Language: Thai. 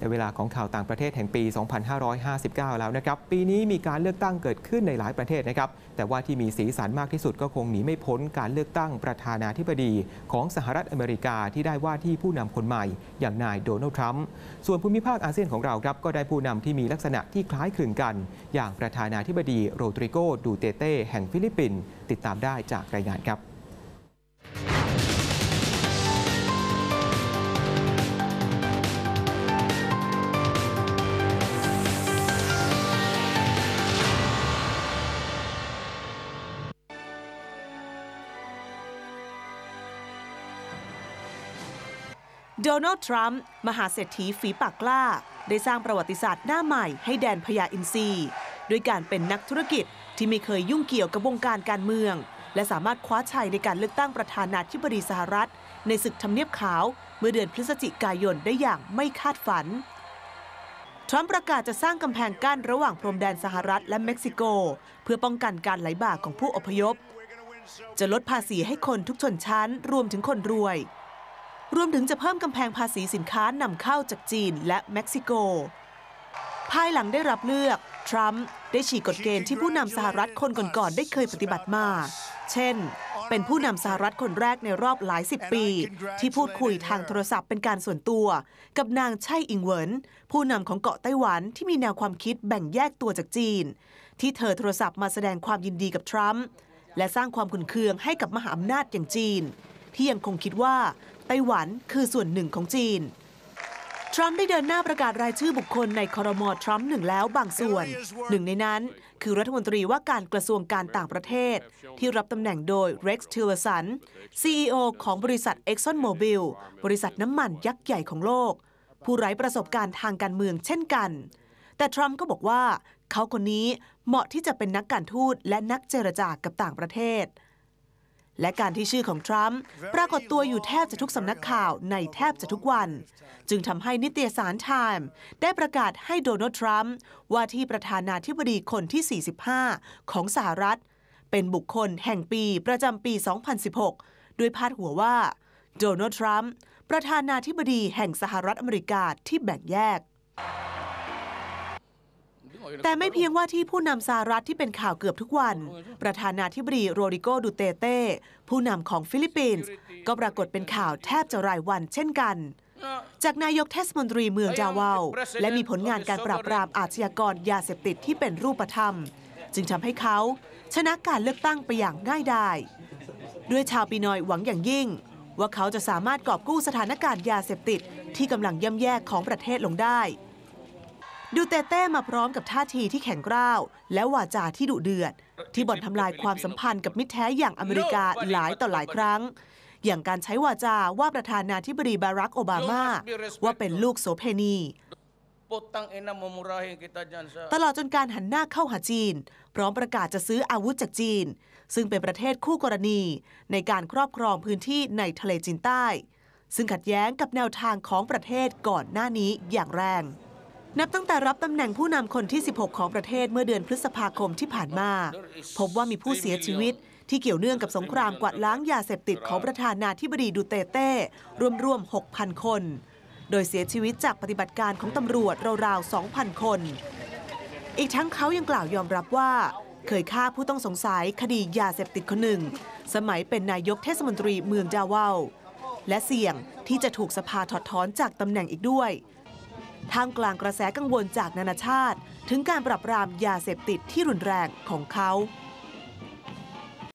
ในเวลาของข่าวต่างประเทศแห่งปี 2559 แล้วนะครับ ปีนี้มีการเลือกตั้งเกิดขึ้นในหลายประเทศนะครับ แต่ว่าที่มีสีสันมากที่สุดก็คงหนีไม่พ้นการเลือกตั้งประธานาธิบดีของสหรัฐอเมริกาที่ได้ว่าที่ผู้นำคนใหม่ อย่างนายโดนัลด์ทรัมป์ ส่วนภูมิภาคอาเซียนของเราครับก็ได้ผู้นำที่มีลักษณะที่คล้ายคลึงกัน อย่างประธานาธิบดีโรดริโกดูแตร์เตแห่งฟิลิปปินส์ติดตามได้จากรายงานครับ โดนัลด์ทรัมป์มหาเศรษฐีฝีปากกล้า ได้สร้างประวัติศาสตร์หน้าใหม่ให้แดนพญาอินทรีด้วยการเป็นนักธุรกิจที่ไม่เคยยุ่งเกี่ยวกับวงการการเมือง และสามารถคว้าชัยในการเลือกตั้งประธานาธิบดีสหรัฐ ในศึกทำเนียบขาว เมื่อเดือนพฤศจิกายนได้อย่างไม่คาดฝัน ทรัมป์ประกาศจะสร้างกำแพงกั้นระหว่างพรมแดนสหรัฐและเม็กซิโก เพื่อป้องกันการไหลบ่าของผู้อพยพ จะลดภาษีให้คนทุกชนชั้นรวมถึงคนรวย รวมถึงจะเพิ่มกำแพงภาษีสินค้านำเข้าจากจีนและเม็กซิโก ภายหลังได้รับเลือก ทรัมป์ได้ฉีกกฎเกณฑ์ที่ผู้นำสหรัฐคนก่อนๆได้เคยปฏิบัติมา เช่น เป็นผู้นำสหรัฐคนแรกในรอบหลายสิบปี ที่พูดคุยทางโทรศัพท์เป็นการส่วนตัว กับนางไช่อิงเหวินผู้นำของเกาะไต้หวันที่มีแนวความคิดแบ่งแยกตัวจากจีน ที่เธอโทรศัพท์มาแสดงความยินดีกับทรัมป์และสร้างความขุ่นเคืองให้กับมหาอำนาจอย่างจีน ที่ยังคงคิดว่า ไต้หวันคือส่วนหนึ่งของจีน ทรัมป์ได้เดินหน้าประกาศรายชื่อบุคคลในคอรมอทรัมป์หนึ่งแล้วบางส่วน หนึ่งในนั้นคือรัฐมนตรีว่าการกระทรวงการต่างประเทศ ที่รับตำแหน่งโดย Rex Tillerson CEO ของบริษัท ExxonMobil บริษัทน้ำมันยักษ์ใหญ่ของโลก ผู้ไร้ประสบการณ์ทางการเมืองเช่นกัน แต่ทรัมป์ก็บอกว่าเขาคนนี้เหมาะที่จะเป็นนักการทูตและนักเจรจากับต่างประเทศ และการที่ชื่อของทรัมป์ปรากฏตัวอยู่แทบจะทุกสำนักข่าวในแทบจะทุกวัน จึงทำให้นิตยสารไทม์ได้ประกาศให้โดนัลด์ทรัมป์ว่าที่ประธานาธิบดีคนที่ 45 ของสหรัฐ เป็นบุคคลแห่งปีประจำปี 2016 ด้วยพาดหัวว่า โดนัลด์ทรัมป์ประธานาธิบดีแห่งสหรัฐอเมริกาที่แบ่งแยก แต่ไม่เพียงว่าที่ผู้นำสหรัฐที่เป็นข่าวเกือบทุกวัน ประธานาธิบดีโรดริโกดูแตร์เตผู้นำของฟิลิปปินส์ก็ปรากฏเป็นข่าวแทบจะรายวันเช่นกันจากนายกเทศมนตรีเมืองดาเวาและมีผลงานการปราบปรามอาชญากรยาเสพติดที่เป็นรูปธรรม จึงทำให้เขาชนะการเลือกตั้งไปอย่างง่ายดายด้วยชาวปีนอยหวังอย่างยิ่ง ว่าเขาจะสามารถกอบกู้สถานการณ์ยาเสพติดที่กำลังย่ำแย่ของประเทศลงได้ ดูเตเต้มาพร้อมกับท่าทีที่แข็งกร้าว และวาจาที่ดุเดือด ที่บ่อนทำลายความสัมพันธ์กับมิตรแท้อย่างอเมริกาหลายต่อหลายครั้ง อย่างการใช้วาจาว่าประธานาธิบดีบารักโอบามา ว่าเป็นลูกโสเพณี ตลอดจนการหันหน้าเข้าหาจีน พร้อมประกาศจะซื้ออาวุธจากจีน ซึ่งเป็นประเทศคู่กรณี ในการครอบครองพื้นที่ในทะเลจีนใต้ ซึ่งขัดแย้งกับแนวทางของประเทศก่อนหน้านี้อย่างแรง นับตั้งแต่รับตำแหน่งผู้นำคนที่ 16 ของประเทศเมื่อเดือนพฤษภาคมที่ผ่านมา พบว่ามีผู้เสียชีวิตที่เกี่ยวเนื่องกับสงครามกวาดล้างยาเสพติดของประธานาธิบดีดูเตเต้รวมๆ 6,000 คน โดยเสียชีวิตจากปฏิบัติการของตำรวจราวๆ 2,000 คน อีกทั้งเขายังกล่าวยอมรับว่า เคยฆ่าผู้ต้องสงสัยคดียาเสพติดคนหนึ่ง สมัยเป็นนายกเทศมนตรีเมืองดาวาวและเสี่ยงที่จะถูกสภาถอดถอนจากตำแหน่งอีกด้วย ท่ามกลางกระแสกังวลจากนานาชาติ ถึงการปรับปรามยาเสพติดที่รุนแรงของเขา